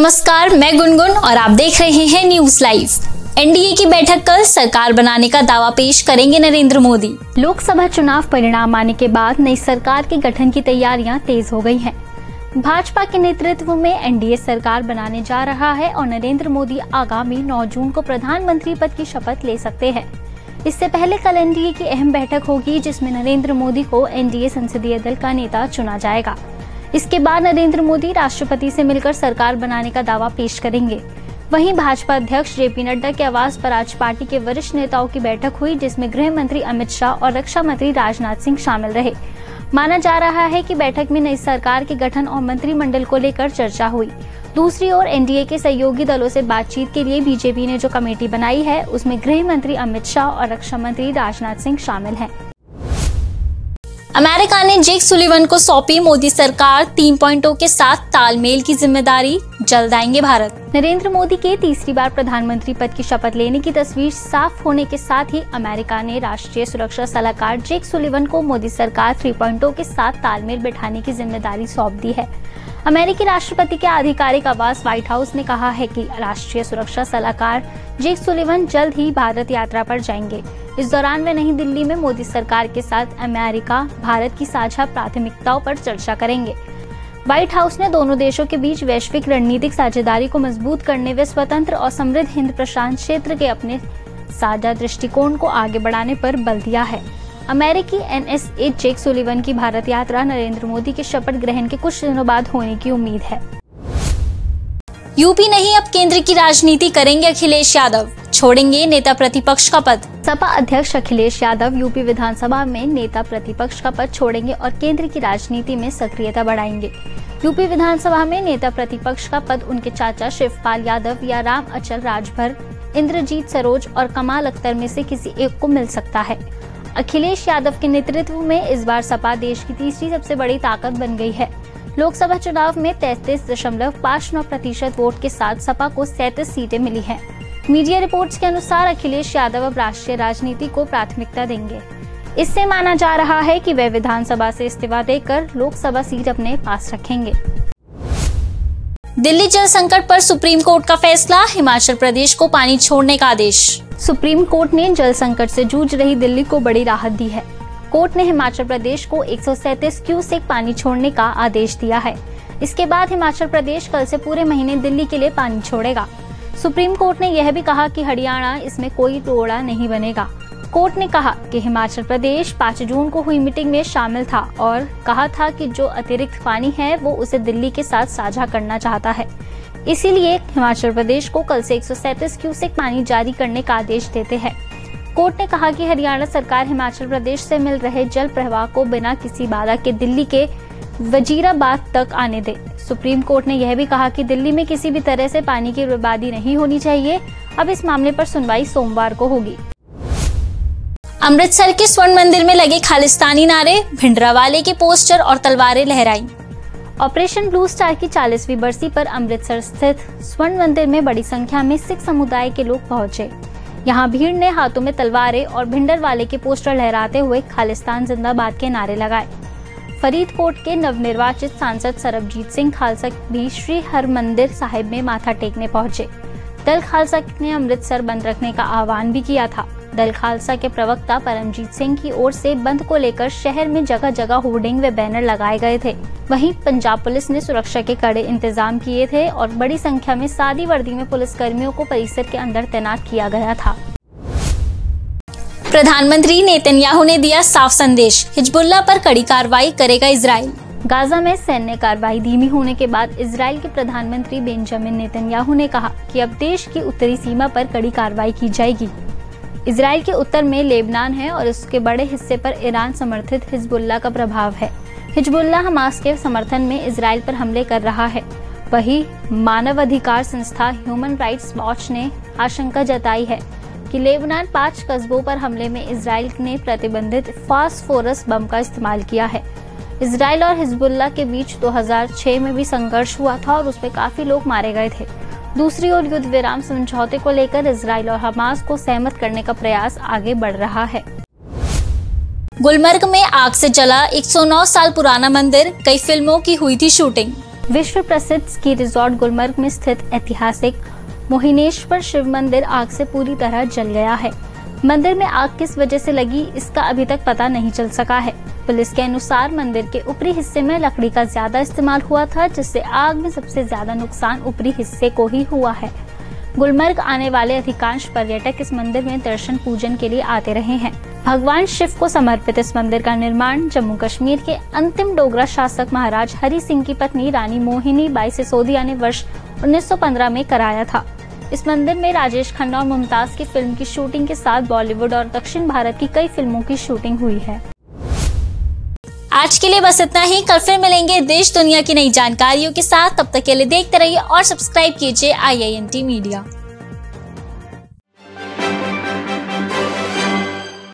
नमस्कार, मैं गुनगुन और आप देख रहे हैं न्यूज़ लाइव एनडीए की बैठक कल सरकार बनाने का दावा पेश करेंगे नरेंद्र मोदी। लोकसभा चुनाव परिणाम आने के बाद नई सरकार के गठन की तैयारियाँ तेज हो गई हैं। भाजपा के नेतृत्व में एनडीए सरकार बनाने जा रहा है और नरेंद्र मोदी आगामी 9 जून को प्रधानमंत्री पद की शपथ ले सकते हैं। इससे पहले कल एनडीए की अहम बैठक होगी, जिसमें नरेंद्र मोदी को एनडीए संसदीय दल का नेता चुना जाएगा। इसके बाद नरेंद्र मोदी राष्ट्रपति से मिलकर सरकार बनाने का दावा पेश करेंगे। वहीं भाजपा अध्यक्ष जेपी नड्डा के आवास पर आज पार्टी के वरिष्ठ नेताओं की बैठक हुई, जिसमें गृह मंत्री अमित शाह और रक्षा मंत्री राजनाथ सिंह शामिल रहे। माना जा रहा है कि बैठक में नई सरकार के गठन और मंत्रिमंडल को लेकर चर्चा हुई। दूसरी ओर एनडीए के सहयोगी दलों से बातचीत के लिए बीजेपी ने जो कमेटी बनाई है, उसमें गृह मंत्री अमित शाह और रक्षा मंत्री राजनाथ सिंह शामिल हैं। अमेरिका ने जेक सुलिवन को सौंपी मोदी सरकार तीन पॉइंटों के साथ तालमेल की ज़िम्मेदारी। जल्द आएँगे भारत। नरेंद्र मोदी के तीसरी बार प्रधानमंत्री पद की शपथ लेने की तस्वीर साफ़ होने के साथ ही अमेरिका ने राष्ट्रीय सुरक्षा सलाहकार जेक सुलिवन को मोदी सरकार थ्री पॉइंटों के साथ तालमेल बैठाने की ज़िम्मेदारी सौंप दी है। अमेरिकी राष्ट्रपति के आधिकारिक आवास व्हाइट हाउस ने कहा है कि राष्ट्रीय सुरक्षा सलाहकार जेक सुलिवन जल्द ही भारत यात्रा पर जाएँगे। इस दौरान वे नई दिल्ली में मोदी सरकार के साथ अमेरिका, भारत की साझा प्राथमिकताओं पर चर्चा करेंगे। व्हाइट हाउस ने दोनों देशों के बीच वैश्विक रणनीतिक साझेदारी को मज़बूत करने व स्वतंत्र और समृद्ध हिंद प्रशांत क्षेत्र के अपने साझा दृष्टिकोण को आगे बढ़ाने पर बल दिया है। अमेरिकी एन एनएसए जेक सुलिवन की भारत यात्रा नरेंद्र मोदी के शपथ ग्रहण के कुछ दिनों बाद होने की उम्मीद है। यूपी नहीं, अब केंद्र की राजनीति करेंगे अखिलेश यादव। छोड़ेंगे नेता प्रतिपक्ष का पद। सपा अध्यक्ष अखिलेश यादव यूपी विधानसभा में नेता प्रतिपक्ष का पद छोड़ेंगे और केंद्र की राजनीति में सक्रियता बढ़ाएँगे। यूपी विधानसभा में नेता प्रतिपक्ष का पद उनके चाचा शिवपाल यादव या राम अचल राजभर, इंद्रजीत सरोज और कमाल अख्तर में से किसी एक को मिल सकता है। अखिलेश यादव के नेतृत्व में इस बार सपा देश की तीसरी सबसे बड़ी ताकत बन गई है। लोकसभा चुनाव में तैतीस दशमलव पाँच नौ प्रतिशत वोट के साथ सपा को सैतीस सीटें मिली हैं। मीडिया रिपोर्ट्स के अनुसार अखिलेश यादव अब राष्ट्रीय राजनीति को प्राथमिकता देंगे। इससे माना जा रहा है कि वे विधानसभा से इस्तीफा देकर लोकसभा सीट अपने पास रखेंगे। दिल्ली जल संकट पर सुप्रीम कोर्ट का फैसला, हिमाचल प्रदेश को पानी छोड़ने का आदेश। सुप्रीम कोर्ट ने जल संकट से जूझ रही दिल्ली को बड़ी राहत दी है। कोर्ट ने हिमाचल प्रदेश को एक क्यूसेक पानी छोड़ने का आदेश दिया है। इसके बाद हिमाचल प्रदेश कल से पूरे महीने दिल्ली के लिए पानी छोड़ेगा। सुप्रीम कोर्ट ने यह भी कहा कि हरियाणा इसमें कोई टोड़ा नहीं बनेगा। कोर्ट ने कहा कि हिमाचल प्रदेश 5 जून को हुई मीटिंग में शामिल था और कहा था कि जो अतिरिक्त पानी है, वो उसे दिल्ली के साथ साझा करना चाहता है। इसीलिए हिमाचल प्रदेश को कल से एक क्यूसेक पानी जारी करने का आदेश देते हैं। कोर्ट ने कहा कि हरियाणा सरकार हिमाचल प्रदेश से मिल रहे जल प्रवाह को बिना किसी बाधा के दिल्ली के वजीराबाद तक आने दे। सुप्रीम कोर्ट ने यह भी कहा कि दिल्ली में किसी भी तरह से पानी की बर्बादी नहीं होनी चाहिए। अब इस मामले पर सुनवाई सोमवार को होगी। अमृतसर के स्वर्ण मंदिर में लगे खालिस्तानी नारे भिंडरावाले के पोस्टर और तलवारें लहराई। ऑपरेशन ब्लू स्टार की चालीसवीं बरसी पर अमृतसर स्थित स्वर्ण मंदिर में बड़ी संख्या में सिख समुदाय के लोग पहुँचे। यहाँ भीड़ ने हाथों में तलवारें और भिंडर वाले के पोस्टर लहराते हुए खालिस्तान जिंदाबाद के नारे लगाए। फरीदकोट के नवनिर्वाचित सांसद सरबजीत सिंह खालसा भी श्री हरमंदिर साहिब में माथा टेकने पहुँचे। दल खालसा ने अमृतसर बंद रखने का आह्वान भी किया था। दल खालसा के प्रवक्ता परमजीत सिंह की ओर से बंद को लेकर शहर में जगह जगह होर्डिंग व बैनर लगाए गए थे। वहीं पंजाब पुलिस ने सुरक्षा के कड़े इंतज़ाम किए थे और बड़ी संख्या में सादी वर्दी में पुलिस कर्मियों को परिसर के अंदर तैनात किया गया था। प्रधानमंत्री नेतन्याहू ने दिया साफ़ संदेश। हिजबुल्ला पर कड़ी कार्रवाई करेगा इसराइल गाजा में सैन्य कार्रवाई धीमी होने के बाद इसराइल के प्रधानमंत्री बेंजामिन नेतन्याहू ने कहा कि अब देश की उत्तरी सीमा पर कड़ी कार्रवाई की जाएगी। इसराइल के उत्तर में लेबनान है और उसके बड़े हिस्से पर ईरान समर्थित हिजबुल्ला का प्रभाव है। हिजबुल्ला हमास के समर्थन में इसराइल पर हमले कर रहा है। वही मानव अधिकार संस्था ह्यूमन राइट्स वॉच ने आशंका जताई है कि लेबनान पाँच कस्बों पर हमले में इसराइल ने प्रतिबंधित फास्फोरस बम का इस्तेमाल किया है। इसराइल और हिजबुल्ला के बीच 2006 में भी संघर्ष हुआ था और उसमें काफ़ी लोग मारे गए थे। दूसरी ओर युद्ध विराम समझौते को लेकर इसराइल और हमास को सहमत करने का प्रयास आगे बढ़ रहा है। गुलमर्ग में आग से जला 109 साल पुराना मंदिर, कई फ़िल्मों की हुई थी शूटिंग। विश्व प्रसिद्ध स्की रिजॉर्ट गुलमर्ग में स्थित ऐतिहासिक मोहिनेश्वर शिव मंदिर आग से पूरी तरह जल गया है। मंदिर में आग किस वजह से लगी, इसका अभी तक पता नहीं चल सका है। पुलिस के अनुसार मंदिर के ऊपरी हिस्से में लकड़ी का ज़्यादा इस्तेमाल हुआ था, जिससे आग में सबसे ज़्यादा नुकसान ऊपरी हिस्से को ही हुआ है। गुलमर्ग आने वाले अधिकांश पर्यटक इस मंदिर में दर्शन पूजन के लिए आते रहे हैं। भगवान शिव को समर्पित इस मंदिर का निर्माण जम्मू कश्मीर के अंतिम डोगरा शासक महाराज हरि सिंह की पत्नी रानी मोहिनी बाई सिसोदिया ने वर्ष 1915 में कराया था। इस मंदिर में राजेश खन्ना और मुमताज़ की फ़िल्म की शूटिंग के साथ बॉलीवुड और दक्षिण भारत की कई फ़िल्मों की शूटिंग हुई है। आज के लिए बस इतना ही। कल फिर मिलेंगे देश, दुनिया की नई जानकारियों के साथ। तब तक के लिए देखते रहिए और सब्सक्राइब कीजिए आई मीडिया